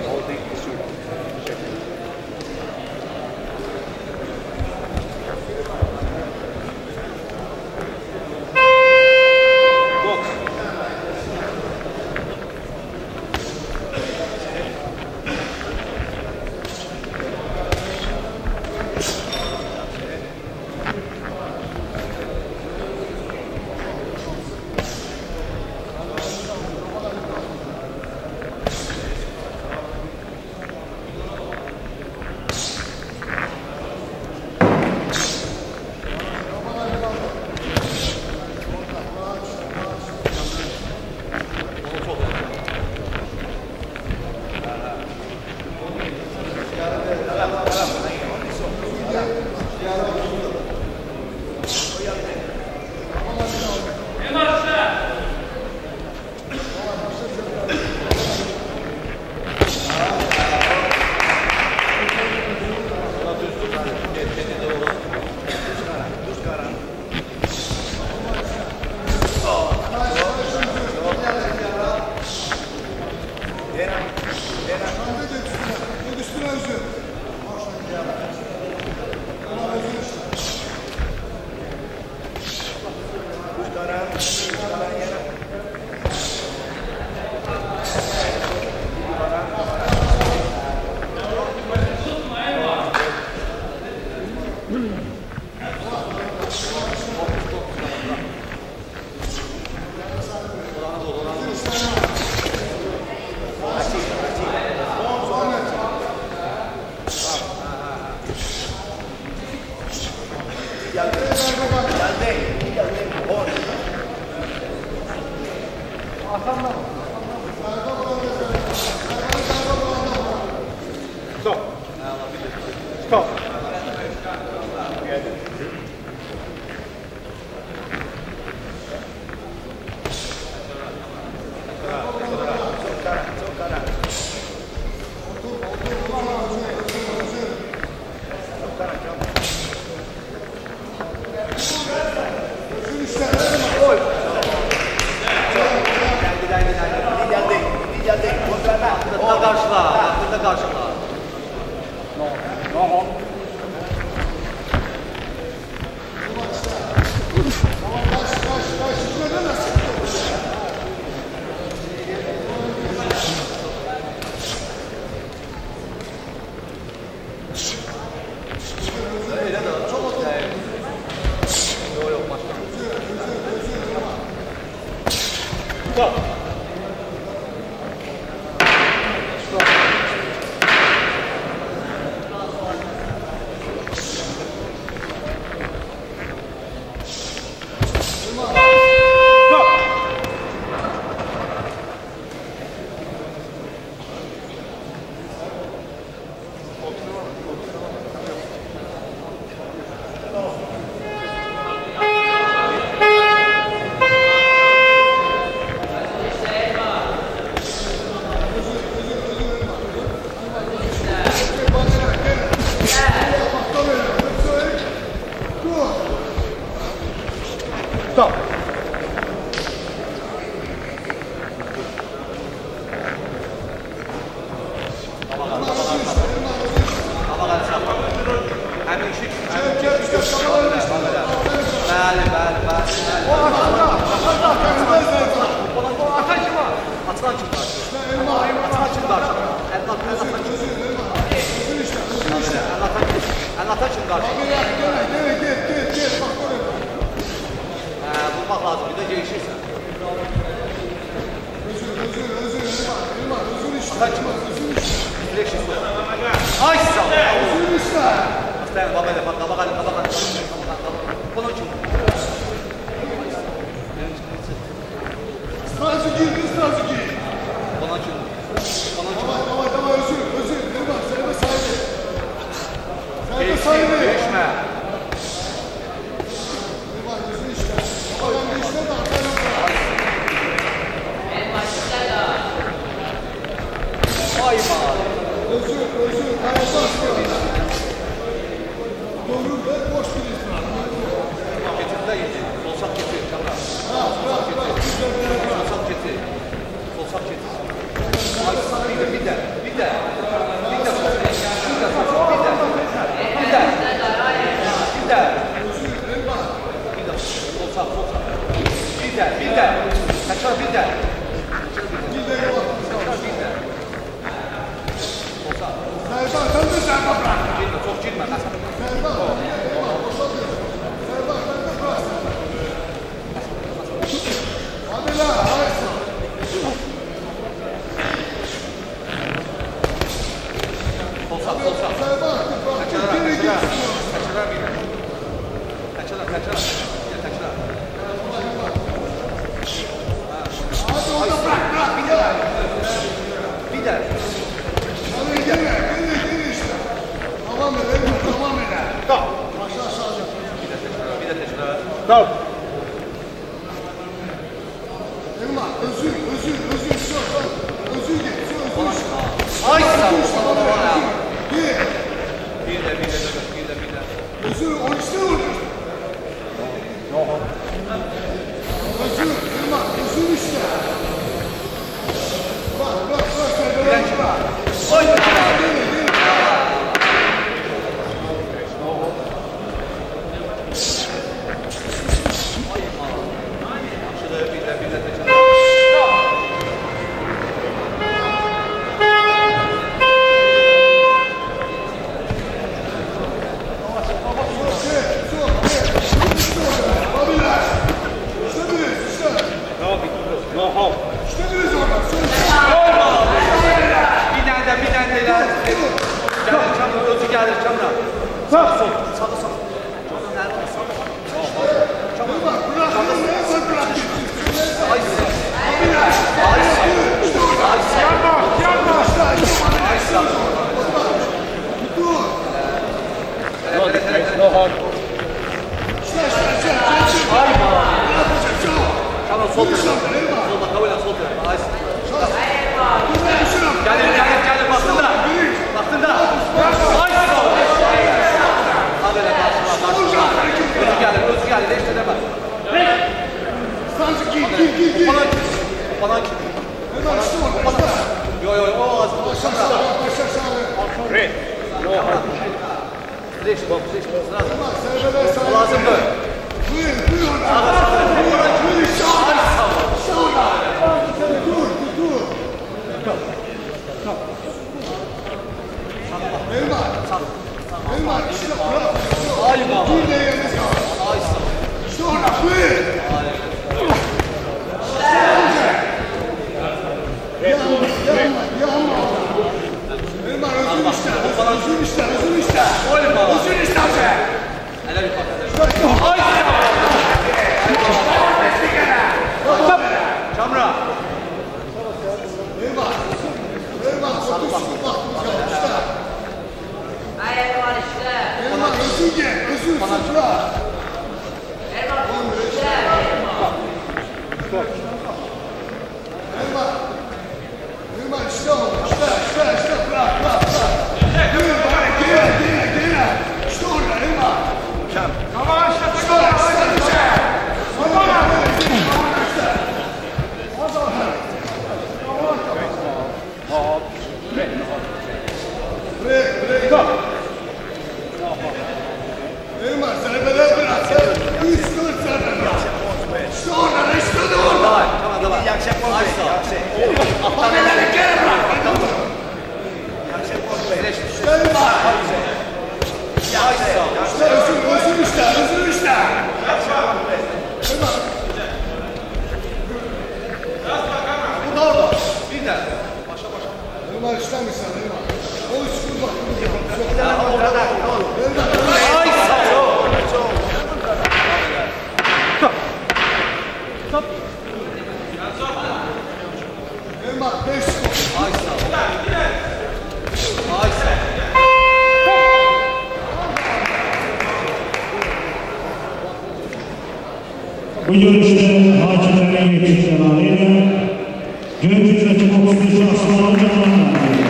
whole thing. Yeah. あ、3なの pagkabakal ng Zerbe attık bak. Kaçırar, Geri kaçırar. git. Kaçırar bir de. Kaçırar, kaçırar. Gel kaçırar. Hadi orada bırak bırak. Bir de. Bir de. Hadi gene. Gene gene işte. Devam edelim. Devam edelim. Tamam. Aşağı sağda. Bir de kaçırar. Tamam. Elma özür özür özür. Şu şu. Özür git. Şu özür. Ay sağ ol. Sana da var ya. Git. Bir de, bir de, bir de, bir de. Özür o işte orada. Özür. Elma özür işte. Bak bak bak. Zerbe bak. Oy! Gene gene. Şurada bir de, bir de kaçırar. Bir tane de, bir tane de ileride. Gelir çamur, özü gelir çamura. Sağ sol, sağ sol. Çamur nerede? Sağ sol. Ay sağ. Ay sağ. Ay sağ. Çamur sol tarafı. Solda kabul et, sol tarafı. Ay sağ. Gelir, gelir, gelir. Baktın da. Baktın da. Ay sağ. Hadi lan, karşıma, karşıma. Özü gelir, özü gelir. Hiç de deme. Falan kim? Falan kim? Yo yo yo, o az. Zreş, bak, zreş, lazım. Lazım mı? Ay özür işte, özür işte, özür orada. De. Başa başa. işte misin elma? O üç dur bak. Ay sağ. Elma, beş dur. Ay sağ. Ay sağ. Bu görüşte hakimlerin yetki kararıyla そうなんだ。